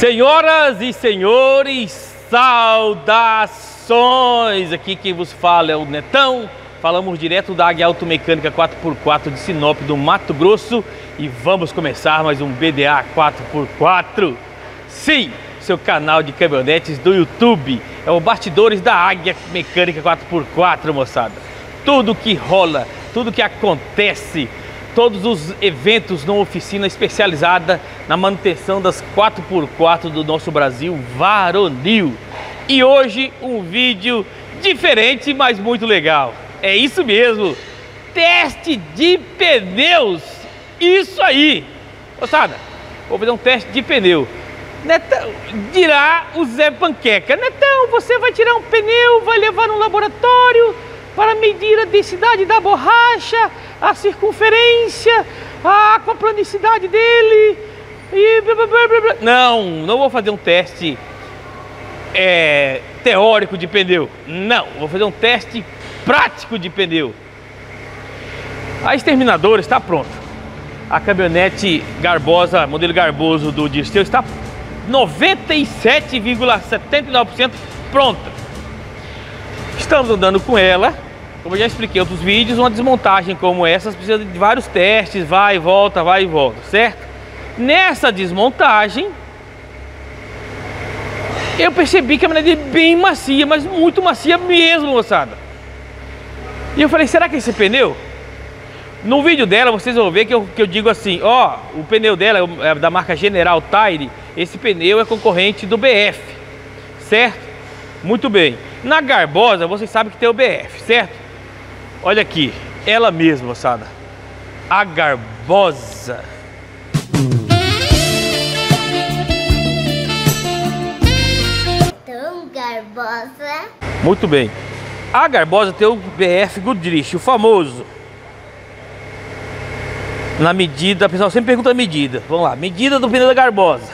Senhoras e senhores, saudações! Aqui quem vos fala é o Netão. Falamos direto da Águia Automecânica 4x4 de Sinop, do Mato Grosso. E vamos começar mais um BDA 4x4. Sim, seu canal de caminhonetes do YouTube. É o Bastidores da Águia Mecânica 4x4, moçada. Tudo que rola, tudo que acontece todos os eventos numa oficina especializada na manutenção das 4x4 do nosso Brasil varonil. E hoje um vídeo diferente, mas muito legal. É isso mesmo, teste de pneus. Isso aí. Moçada, vou fazer um teste de pneu. Netão, dirá o Zé Panqueca. Netão, você vai tirar um pneu, vai levar no laboratório para medir a densidade da borracha, a circunferência, a aquaplanicidade dele e blá, blá, blá. Não, não vou fazer um teste é, teórico de pneu. Não, vou fazer um teste prático de pneu. A exterminadora está pronta. A caminhonete Garbosa, modelo Garboso do Dirceu está 97,79% pronta. Estamos andando com ela como eu já expliquei em outros vídeos, uma desmontagem como essa precisa de vários testes, vai e volta, vai e volta, certo? Nessa desmontagem, eu percebi que a maneira é bem macia, mas muito macia mesmo, moçada. E eu falei, será que é esse pneu? No vídeo dela, vocês vão ver que eu, que eu digo assim, ó, o pneu dela é da marca General Tire, esse pneu é concorrente do BF, certo? Muito bem. Na Garbosa, vocês sabem que tem o BF, certo? Olha aqui, ela mesma, moçada. A garbosa. Tão garbosa. Muito bem. A garbosa tem o BF Goodrich, o famoso. Na medida, o pessoal sempre pergunta a medida. Vamos lá, medida do pneu da garbosa.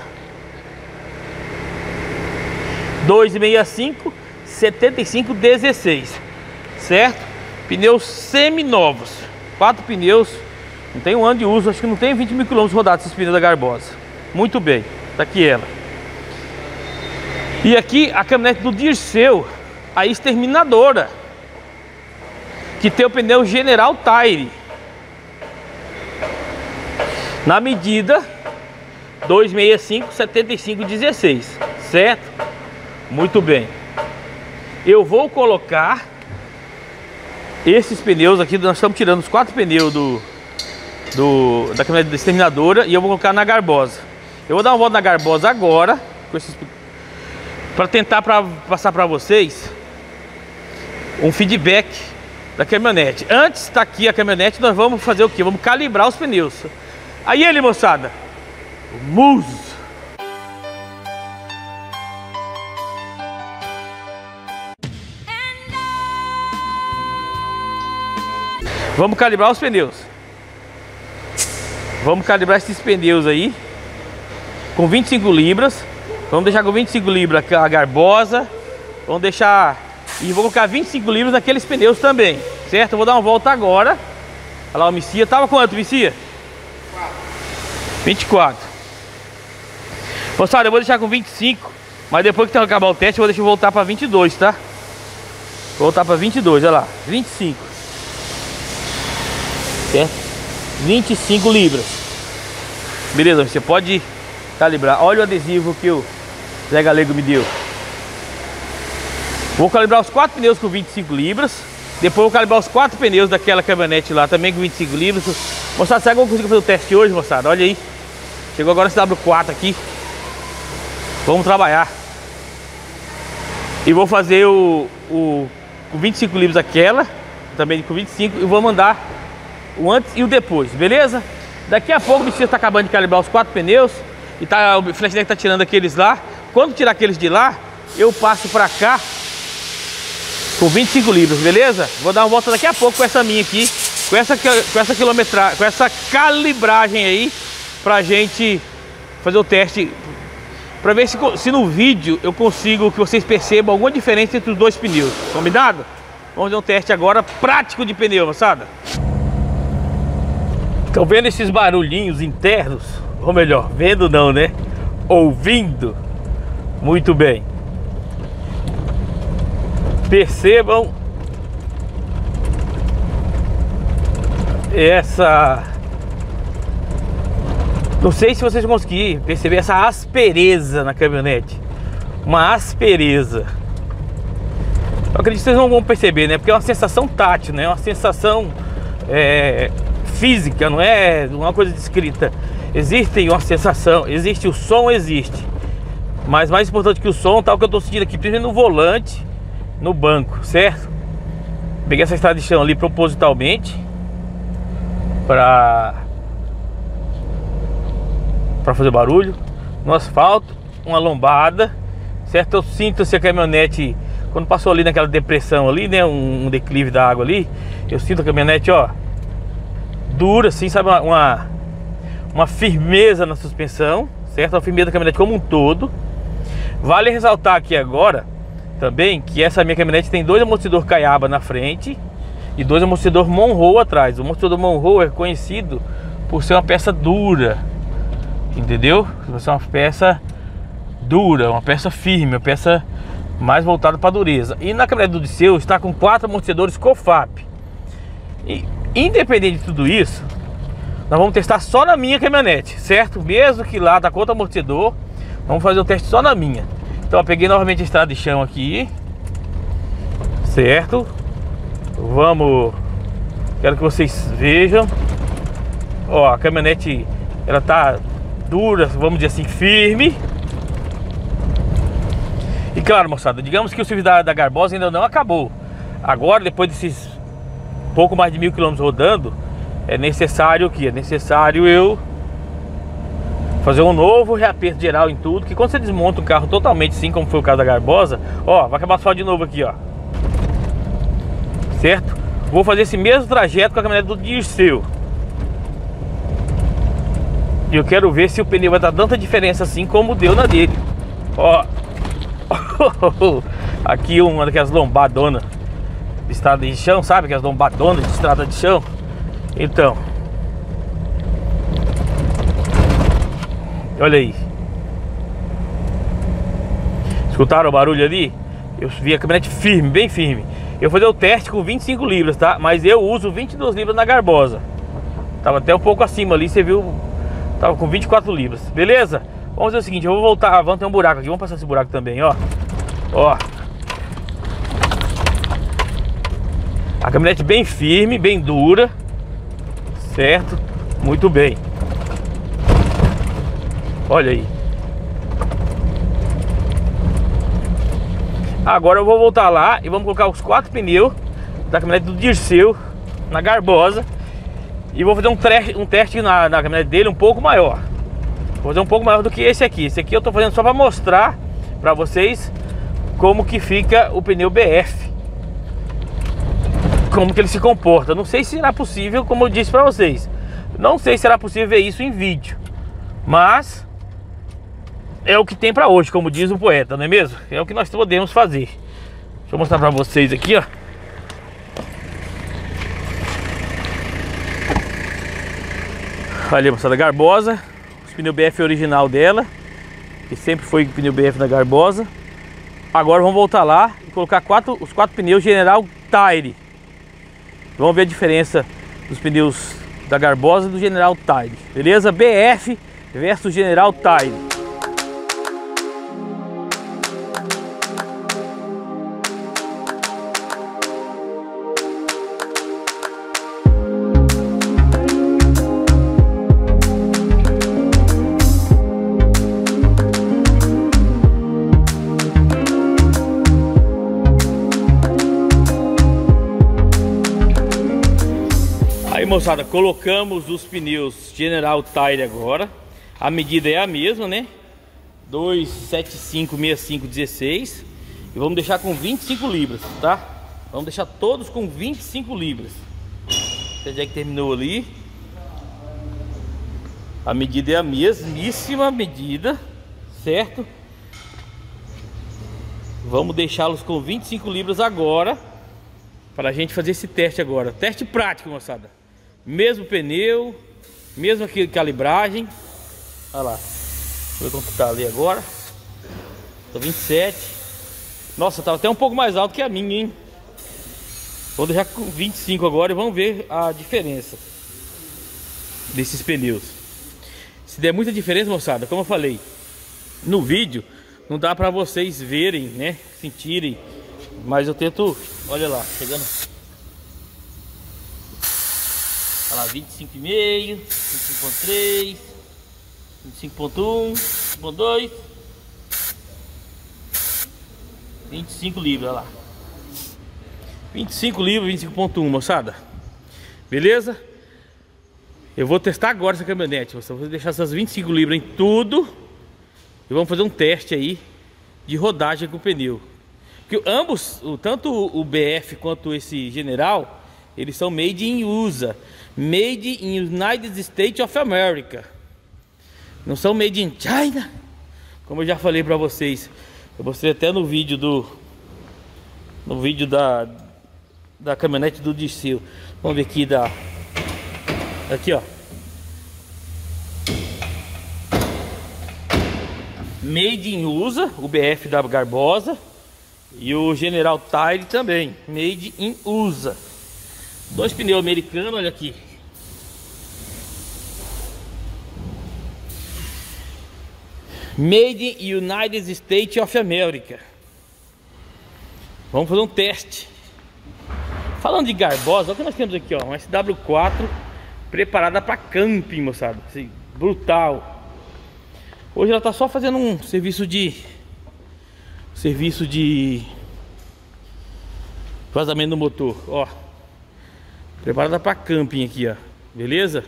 265 75 16. Certo? Pneus semi-novos. Quatro pneus. Não tem um ano de uso, acho que não tem 20 mil quilômetros rodados esses pneus da Garbosa. Muito bem. Tá aqui ela. E aqui a caminhonete do Dirceu, a exterminadora. Que tem o pneu General Tire. Na medida 265 75 16, certo? Muito bem. Eu vou colocar esses pneus aqui, nós estamos tirando os quatro pneus do, do da caminhonete exterminadora e eu vou colocar na garbosa. Eu vou dar uma volta na garbosa agora, para tentar pra, passar para vocês um feedback da caminhonete. Antes está aqui a caminhonete, nós vamos fazer o que? Vamos calibrar os pneus. Aí ele, moçada, o Muso. Vamos calibrar os pneus. Vamos calibrar esses pneus aí com 25 libras. Vamos deixar com 25 libras a garbosa. Vamos deixar e vou colocar 25 libras naqueles pneus também, certo? Eu vou dar uma volta agora. Olha lá o Missia. Tava quanto, Missia? 24. Moçada, eu vou deixar com 25, mas depois que acabar o teste, eu vou deixar voltar para 22, tá? Vou voltar para 22, olha lá, 25 certo? 25 libras. Beleza, você pode calibrar. Olha o adesivo que o Zé Galego me deu. Vou calibrar os quatro pneus com 25 libras. Depois vou calibrar os quatro pneus daquela caminhonete lá também com 25 libras. Moçada, será que eu consigo fazer o teste hoje, moçada? Olha aí. Chegou agora esse W4 aqui. Vamos trabalhar. E vou fazer o, o com 25 libras aquela, também com 25, e vou mandar o antes e o depois, beleza? Daqui a pouco o bichinho está acabando de calibrar os quatro pneus e tá, o flashback está tirando aqueles lá. Quando tirar aqueles de lá, eu passo para cá com 25 libras, beleza? Vou dar uma volta daqui a pouco com essa minha aqui, com essa, com essa quilometragem, com essa calibragem aí, pra gente fazer o teste, para ver se, se no vídeo eu consigo que vocês percebam alguma diferença entre os dois pneus, combinado? Vamos fazer um teste agora prático de pneu, moçada. Estão vendo esses barulhinhos internos? Ou melhor, vendo não, né? ouvindo? Muito bem. Percebam essa não sei se vocês conseguiram perceber essa aspereza na caminhonete. Uma aspereza. Eu acredito que vocês não vão perceber, né? Porque é uma sensação tátil, né? É uma sensação é, física, não é uma coisa descrita. Existe uma sensação, existe o som, existe. Mas mais importante que o som, tá o que eu tô sentindo aqui, principalmente no volante, no banco, certo? Peguei essa estrada de chão ali propositalmente para para fazer barulho no asfalto, uma lombada, certo? Eu sinto se a caminhonete quando passou ali naquela depressão ali, né, um, um declive da água ali, eu sinto a caminhonete, ó, dura assim, sabe, uma, uma, uma firmeza na suspensão, certo? Uma firmeza da caminhonete como um todo. Vale ressaltar aqui agora também que essa minha caminhonete tem dois amortecedor caiaba na frente e dois amortecedor Monroe atrás. O amortecedor Monroe é conhecido por ser uma peça dura, entendeu? Vai ser uma peça dura, uma peça firme, uma peça mais voltada para dureza. E na caminhonete do Disseu está com quatro amortecedores COFAP. E independente de tudo isso, nós vamos testar só na minha caminhonete, certo? Mesmo que lá com outro amortecedor, vamos fazer o teste só na minha. Então eu peguei novamente a estrada de chão aqui, certo? Vamos, quero que vocês vejam. Ó, a caminhonete ela tá dura, vamos dizer assim, firme. E claro, moçada, digamos que o serviço da, da Garbosa ainda não acabou. Agora, depois desses pouco mais de mil quilômetros rodando, é necessário que é necessário eu fazer um novo reaperto geral em tudo. Que quando você desmonta o carro totalmente, assim como foi o caso da Garbosa, ó, vai acabar só de novo aqui, ó. Certo? Vou fazer esse mesmo trajeto com a caminhonete do Dirceu. E eu quero ver se o pneu vai dar tanta diferença assim como deu na dele. Ó. Aqui uma daquelas lombadonas de estrada de chão, sabe? Aquelas lombadonas de estrada de chão. Então. Olha aí. Escutaram o barulho ali? Eu vi a caminhonete firme, bem firme. Eu vou fazer o teste com 25 libras, tá? Mas eu uso 22 libras na Garbosa. Tava até um pouco acima ali, você viu Tava com 24 libras, beleza? Vamos fazer o seguinte, eu vou voltar, vamos ter um buraco aqui, vamos passar esse buraco também, ó Ó A caminhonete bem firme, bem dura Certo? Muito bem Olha aí Agora eu vou voltar lá e vamos colocar os quatro pneus da caminhonete do Dirceu na Garbosa e vou fazer um, um teste na, na caminhonete dele um pouco maior. Vou fazer um pouco maior do que esse aqui. Esse aqui eu tô fazendo só para mostrar para vocês como que fica o pneu BF. Como que ele se comporta. Não sei se será possível, como eu disse para vocês. Não sei se será possível ver isso em vídeo. Mas é o que tem para hoje, como diz o poeta, não é mesmo? É o que nós podemos fazer. Deixa eu mostrar para vocês aqui, ó. Ali, moçada, Garbosa. Os pneu BF original dela. Que sempre foi pneu BF da Garbosa. Agora vamos voltar lá e colocar quatro, os quatro pneus General Tire. Vamos ver a diferença dos pneus da Garbosa e do General Tire. Beleza? BF versus General Tire. Moçada, colocamos os pneus General Tire agora. A medida é a mesma, né? 2756516 e vamos deixar com 25 libras, tá? Vamos deixar todos com 25 libras. Onde que terminou ali? A medida é a mesmíssima medida, certo? Vamos deixá-los com 25 libras agora para a gente fazer esse teste agora. Teste prático, moçada. Mesmo pneu, mesma calibragem. Olha lá. ver quanto tá ali agora. Tá 27. Nossa, tá até um pouco mais alto que a minha, hein? Vou deixar com 25 agora e vamos ver a diferença desses pneus. Se der muita diferença, moçada, como eu falei no vídeo, não dá pra vocês verem, né? Sentirem. Mas eu tento, olha lá, chegando. Olha lá, 25,5, 25,3, 25,1, 25,2, 25 libras, olha lá. 25 libras, 25,1, moçada. Beleza? Eu vou testar agora essa caminhonete. Vou deixar essas 25 libras em tudo. E vamos fazer um teste aí de rodagem com o pneu. Porque ambos, tanto o BF quanto esse General, eles são made in USA. Made in United States of America. Não são made in China. Como eu já falei para vocês. Eu mostrei até no vídeo do no vídeo da da caminhonete do Diceu. Vamos ver aqui da aqui, ó. Made in USA, o BF da Garbosa. E o General Tire também, made in USA. Dois pneus americanos, olha aqui. Made in United States of America. Vamos fazer um teste. Falando de Garbosa, olha o que nós temos aqui, ó, uma SW4 preparada para camping, moçada. Assim, brutal. Hoje ela tá só fazendo um serviço de serviço de vazamento do motor, ó. Preparada para camping aqui, ó. Beleza?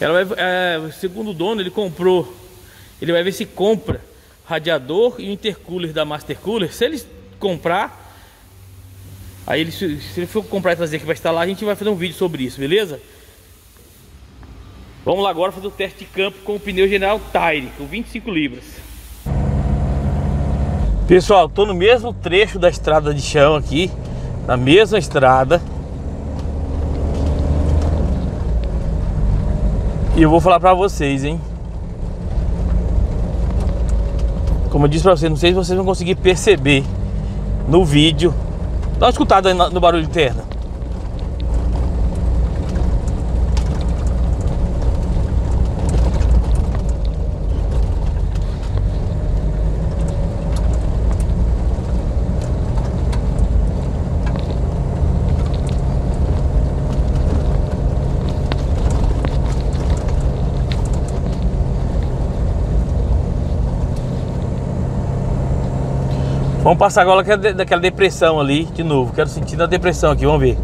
Ela vai, é, segundo o dono, ele comprou. Ele vai ver se compra radiador e intercooler da Master Cooler. Se ele comprar, aí ele, se ele for comprar e trazer aqui para instalar, a gente vai fazer um vídeo sobre isso, beleza? Vamos lá agora fazer o teste de campo com o pneu General Tire, com 25 libras. Pessoal, estou no mesmo trecho da estrada de chão aqui, na mesma estrada. E eu vou falar para vocês, hein. Como eu disse para vocês, não sei se vocês vão conseguir perceber no vídeo. Dá uma escutada no barulho interno. Vamos passar agora daquela depressão ali de novo. Quero sentir a depressão aqui, vamos ver.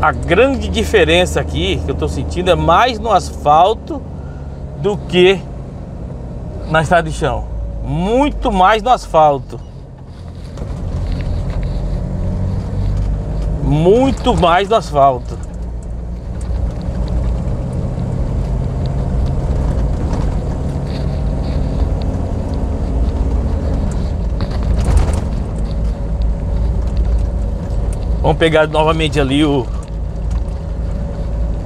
A grande diferença aqui que eu estou sentindo é mais no asfalto do que na estrada de chão muito mais no asfalto. Muito mais no asfalto. Vamos pegar novamente ali o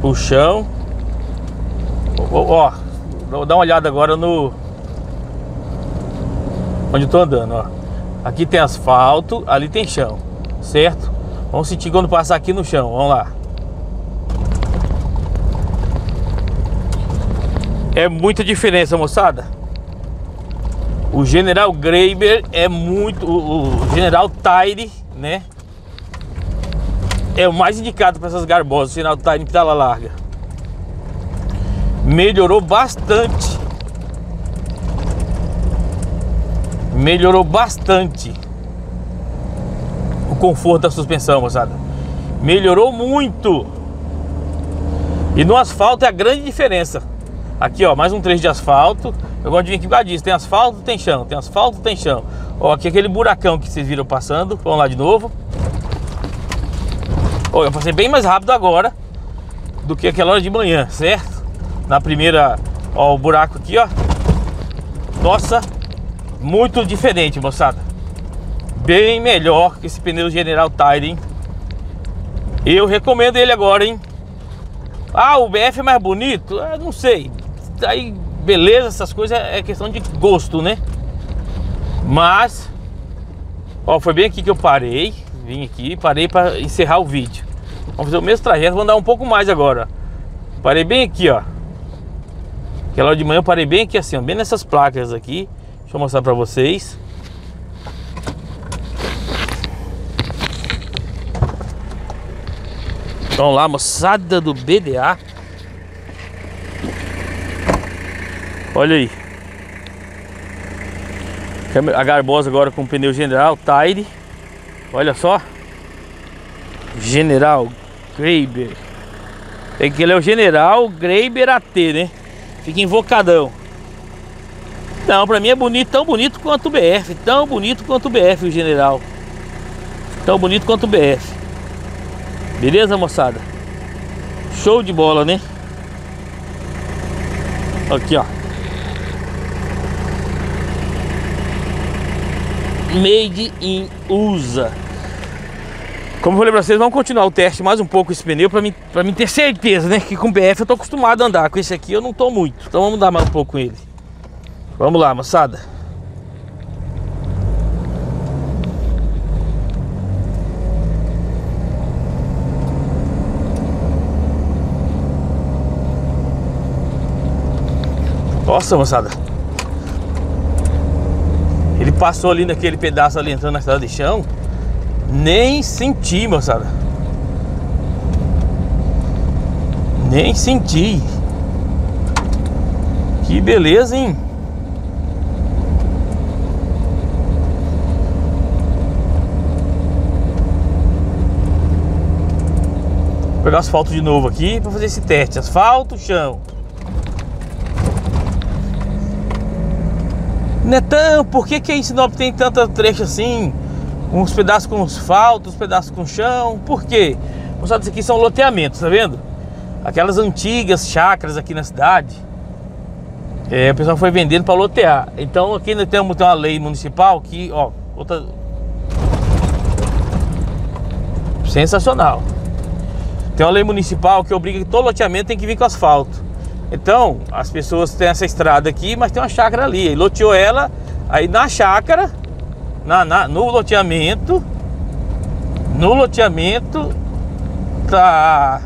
o chão. Ó, ó, dá uma olhada agora no onde eu tô andando, ó. Aqui tem asfalto, ali tem chão, certo? Vamos sentir quando passar aqui no chão, vamos lá. É muita diferença, moçada. O General Graeber é muito... O, General Tire, né? É o mais indicado para essas garbosas, o General Tire que lá larga. Melhorou bastante melhorou bastante o conforto da suspensão, moçada. Melhorou muito. E no asfalto é a grande diferença. Aqui, ó, mais um trecho de asfalto. Eu gosto de vir aqui por disso. Tem asfalto, tem chão. Tem asfalto, tem chão. Ó, aqui aquele buracão que vocês viram passando. Vamos lá de novo. Ó, eu passei bem mais rápido agora. do que aquela hora de manhã, certo? Na primeira, ó, o buraco aqui, ó. Nossa, muito diferente, moçada. Bem melhor que esse pneu General Tire, hein? Eu recomendo ele agora, hein? Ah, o BF é mais bonito? Eu não sei. Aí, beleza, essas coisas é questão de gosto, né? Mas, ó, foi bem aqui que eu parei. Vim aqui, parei para encerrar o vídeo. Vamos fazer o mesmo trajeto, vamos andar um pouco mais agora. Parei bem aqui, ó. Aquela hora de manhã eu parei bem aqui assim, ó, bem nessas placas aqui. Deixa eu mostrar para vocês. Vamos lá, moçada do BDA. Olha aí. A Garbosa agora com pneu General Tire. Olha só. General Graber. Tem que ele é o General Graber AT, né? Fica invocadão. Não, pra mim é bonito, tão bonito quanto o BF. Tão bonito quanto o BF, o General. Tão bonito quanto o BF. Beleza, moçada? Show de bola, né? Aqui, ó. Made in USA. Como eu falei pra vocês, vamos continuar o teste mais um pouco esse pneu pra mim, pra mim ter certeza, né? Que com BF eu tô acostumado a andar. Com esse aqui eu não tô muito. Então vamos dar mais um pouco com ele. Vamos lá, moçada. Nossa, moçada. Ele passou ali naquele pedaço ali entrando na estrada de chão. Nem senti, moçada. Nem senti. Que beleza, hein? Vou pegar asfalto de novo aqui para fazer esse teste. Asfalto, chão. Netão, por que, que em Sinop tem tanta trecho assim? Uns pedaços com asfalto, uns pedaços com chão. Por quê? Moçada, isso aqui são loteamentos, tá vendo? Aquelas antigas chácaras aqui na cidade. É, o pessoal foi vendendo para lotear. Então aqui nós temos uma lei municipal que, ó, outra. Sensacional. Tem uma lei municipal que obriga que todo loteamento tem que vir com asfalto. Então, as pessoas têm essa estrada aqui, mas tem uma chácara ali. Ele loteou ela, aí na chácara, na, na, no loteamento, no loteamento tá,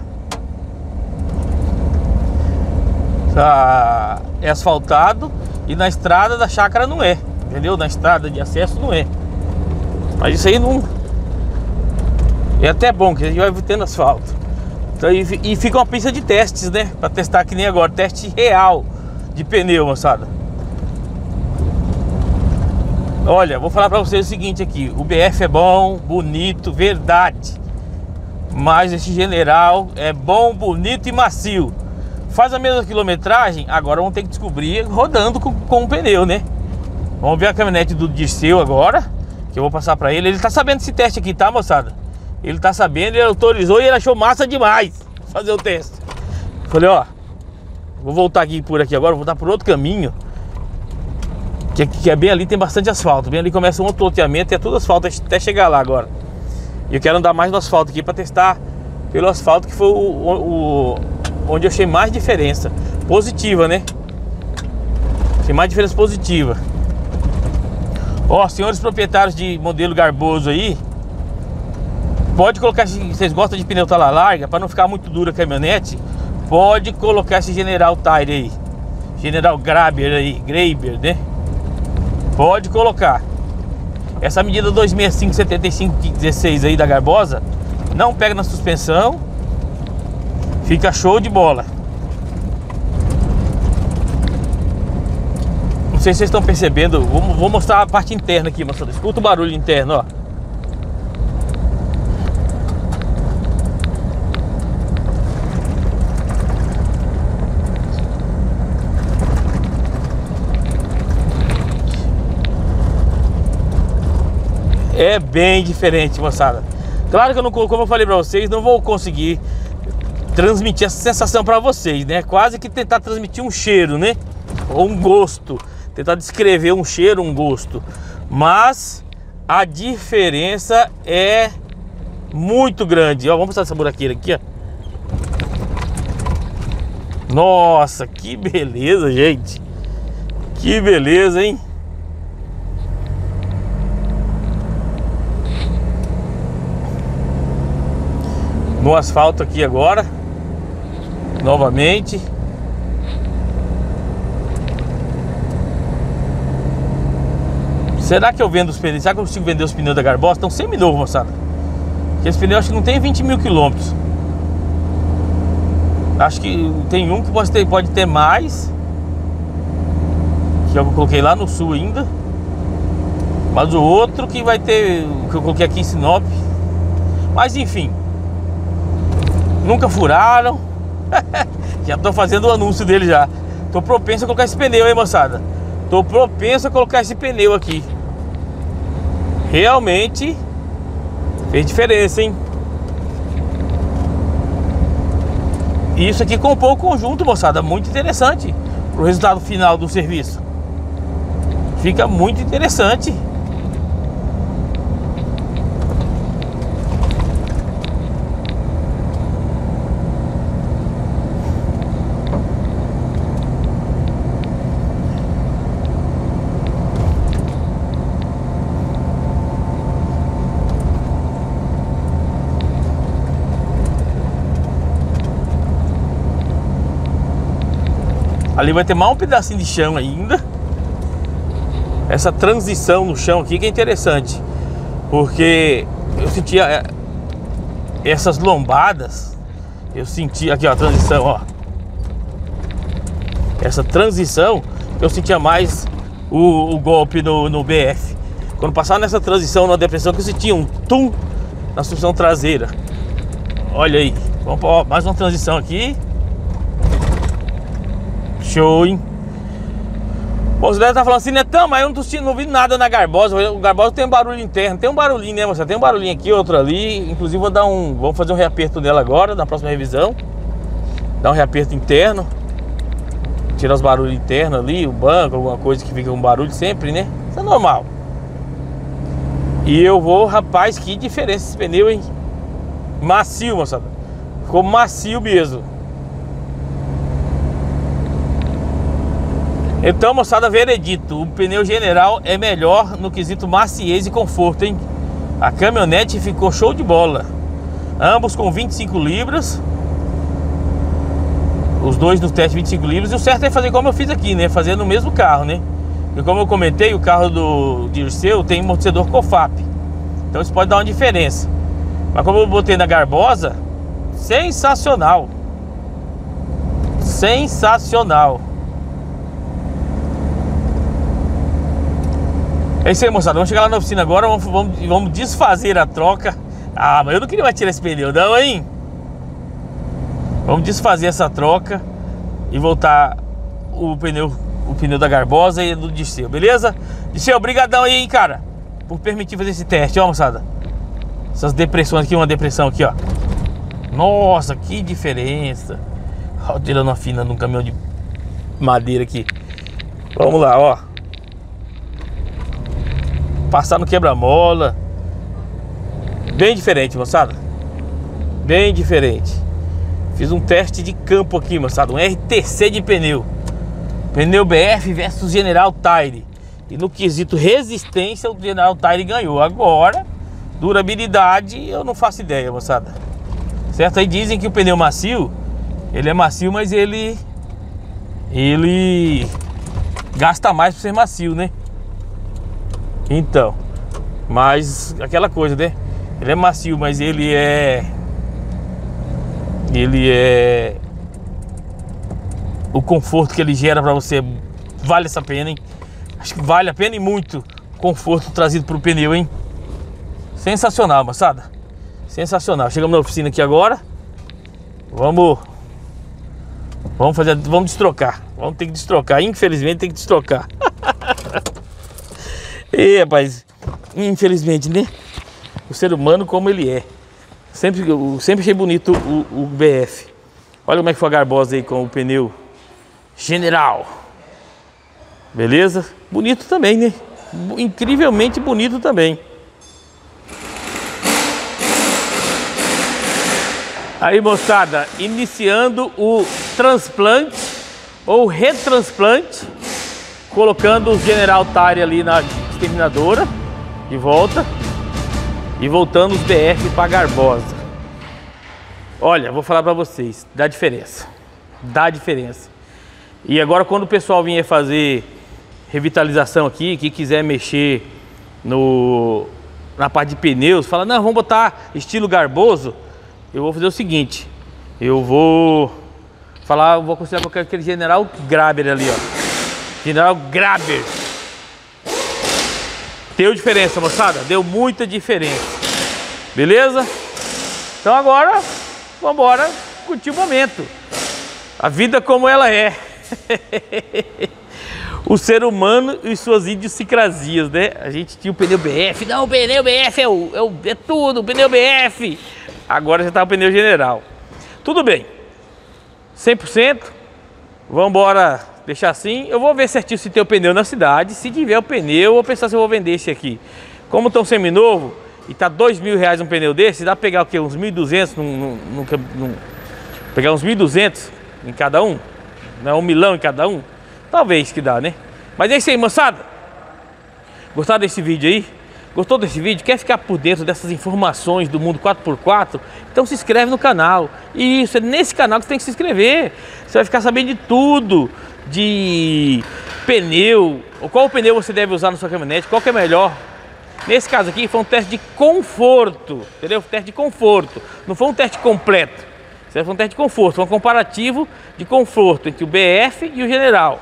tá é asfaltado e na estrada da chácara não é, entendeu? Na estrada de acesso não é. Mas isso aí não é até bom que a gente vai tendo asfalto. Então, e, e fica uma pista de testes, né? Pra testar que nem agora, teste real de pneu, moçada. Olha, vou falar pra vocês o seguinte aqui: o BF é bom, bonito, verdade. Mas esse general é bom, bonito e macio. Faz a mesma quilometragem, agora vamos ter que descobrir rodando com, com o pneu, né? Vamos ver a caminhonete do Dirceu agora, que eu vou passar pra ele. Ele tá sabendo desse teste aqui, tá, moçada? Ele tá sabendo, ele autorizou e ele achou massa demais fazer o teste. Falei, ó, vou voltar aqui por aqui agora, vou voltar por outro caminho. Que, que é bem ali, tem bastante asfalto. Bem ali começa um outro loteamento e é tudo asfalto até chegar lá agora. E eu quero andar mais no asfalto aqui para testar pelo asfalto que foi o, o, o, onde eu achei mais diferença positiva, né? Achei mais diferença positiva. Ó, senhores proprietários de modelo garboso aí, Pode colocar, se vocês gostam de pneu tala larga, para não ficar muito dura a caminhonete, pode colocar esse General Tire aí. General Graber aí, Graber, né? Pode colocar. Essa medida 265 75 16 aí da Garbosa não pega na suspensão. Fica show de bola. Não sei se vocês estão percebendo. Vou, vou mostrar a parte interna aqui, moçada. Escuta o barulho interno, ó. É bem diferente, moçada. Claro que eu não, como eu falei pra vocês, não vou conseguir transmitir essa sensação para vocês, né? Quase que tentar transmitir um cheiro, né? Ou um gosto, tentar descrever um cheiro, um gosto. Mas a diferença é muito grande. Ó, vamos passar essa buraqueira aqui, ó. Nossa, que beleza, gente. Que beleza, hein? No asfalto aqui agora. Novamente. Será que eu vendo os pneus? Será que eu consigo vender os pneus da Garbosa? Estão semi-novos, moçada. Esse pneu acho que não tem 20 mil quilômetros. Acho que tem um que pode ter, pode ter mais. Que eu coloquei lá no sul ainda. Mas o outro que vai ter. Que eu coloquei aqui em Sinop. Mas enfim. Nunca furaram. já tô fazendo o anúncio dele já. Tô propenso a colocar esse pneu, hein, moçada? Tô propenso a colocar esse pneu aqui realmente fez diferença, hein? E isso aqui compôs o conjunto, moçada, muito interessante pro resultado final do serviço. Fica muito interessante. Ali vai ter mais um pedacinho de chão ainda. Essa transição no chão aqui que é interessante. Porque eu sentia é, essas lombadas. Eu senti aqui ó, a transição, ó. Essa transição eu sentia mais o, o golpe no, no BF. Quando passava nessa transição na depressão que eu sentia um tum na suspensão traseira. Olha aí. Vamos, ó, mais uma transição aqui. Show, hein? Você deve estar falando assim, Netão, mas eu não tô não ouvindo nada na Garbosa. O Garbosa tem um barulho interno, tem um barulhinho, né, você Tem um barulhinho aqui, outro ali. Inclusive, vou dar um. Vamos fazer um reaperto dela agora, na próxima revisão. Dar um reaperto interno. Tirar os barulhos internos ali, o banco, alguma coisa que fica com barulho sempre, né? Isso é normal. E eu vou, rapaz, que diferença esse pneu, hein? Macio, moçada. Ficou macio mesmo. Então, moçada, veredito, o pneu general é melhor no quesito maciez e conforto, hein? A caminhonete ficou show de bola. Ambos com 25 libras. Os dois no teste 25 libras. E o certo é fazer como eu fiz aqui, né? Fazer no mesmo carro, né? E como eu comentei, o carro do Dirceu tem amortecedor COFAP. Então isso pode dar uma diferença. Mas como eu botei na Garbosa, sensacional. Sensacional. É isso aí, moçada. Vamos chegar lá na oficina agora, vamos, vamos, vamos desfazer a troca. Ah, mas eu não queria mais tirar esse pneu, não, hein? Vamos desfazer essa troca e voltar o pneu, o pneu da Garbosa e do Disseu, beleza? Disseu, obrigadão aí, hein, cara, por permitir fazer esse teste, ó, moçada. Essas depressões aqui, uma depressão aqui, ó. Nossa, que diferença. Ó, tirando a fina num caminhão de madeira aqui. Vamos lá, ó passar no quebra-mola. Bem diferente, moçada. Bem diferente. Fiz um teste de campo aqui, moçada. Um RTC de pneu. Pneu BF versus General Tire. E no quesito resistência, o General Tire ganhou. Agora, durabilidade, eu não faço ideia, moçada. Certo? Aí dizem que o pneu macio, ele é macio, mas ele. Ele gasta mais para ser macio, né? Então, mas aquela coisa, né? Ele é macio, mas ele é. Ele é. O conforto que ele gera para você vale essa pena, hein? Acho que vale a pena e muito conforto trazido pro pneu, hein? Sensacional, moçada. Sensacional. Chegamos na oficina aqui agora. Vamos. Vamos fazer. Vamos destrocar. Vamos ter que destrocar. Infelizmente tem que destrocar. E rapaz, infelizmente, né? O ser humano como ele é. Sempre, sempre achei bonito o, o BF. Olha como é que foi a garbosa aí com o pneu General. Beleza? Bonito também, né? Incrivelmente bonito também. Aí, moçada, iniciando o transplante ou retransplante, colocando o General Tire ali na exterminadora, de volta, e voltando os BF para Garbosa. Olha, vou falar para vocês, dá diferença. Dá diferença. E agora quando o pessoal vier fazer revitalização aqui, que quiser mexer no na parte de pneus, fala: "Não, vamos botar estilo garboso". Eu vou fazer o seguinte, eu vou falar, vou considerar que aquele General Graber ali, ó. General Graber. Deu diferença, moçada? Deu muita diferença. Beleza? Então agora vamos embora curtir o momento. A vida como ela é. o ser humano e suas idiosincrasias, né? A gente tinha o pneu BF, não, o pneu BF é, o, é, o, é tudo, o pneu BF. Agora já está o pneu general. Tudo bem, 100%, vamos embora deixar assim. Eu vou ver certinho se tem o pneu na cidade. Se tiver o pneu, eu vou pensar se eu vou vender esse aqui. Como estão semi-novo, e tá dois mil reais um pneu desse, dá pra pegar o quê? Uns 1.200 num, num, num, pegar uns 1.200 em cada um, né? um milão em cada um, talvez que dá, né? Mas é isso aí, moçada. Gostaram desse vídeo aí? Gostou desse vídeo? Quer ficar por dentro dessas informações do mundo 4x4? Então se inscreve no canal. Isso, é nesse canal que você tem que se inscrever. Você vai ficar sabendo de tudo, de pneu, qual pneu você deve usar na sua caminhonete, qual que é melhor Nesse caso aqui foi um teste de conforto, entendeu? Teste de conforto, não foi um teste completo. Foi um teste de conforto, foi um comparativo de conforto entre o BF e o General.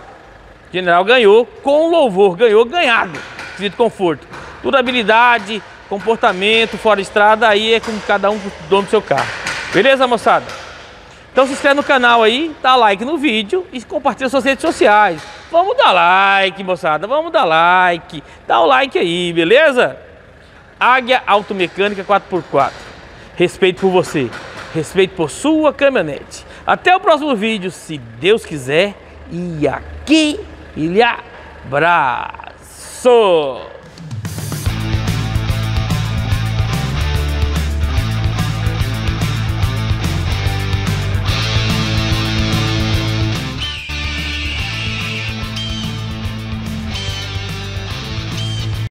O General ganhou com louvor, ganhou ganhado, de conforto. Durabilidade, comportamento, fora estrada, aí é com cada um dono do seu carro. Beleza, moçada? Então se inscreve no canal aí, dá like no vídeo e compartilha suas redes sociais. Vamos dar like, moçada, vamos dar like. Dá o like aí, beleza? Águia Automecânica 4x4. Respeito por você, respeito por sua caminhonete. Até o próximo vídeo, se Deus quiser. E aqui, ele abraço!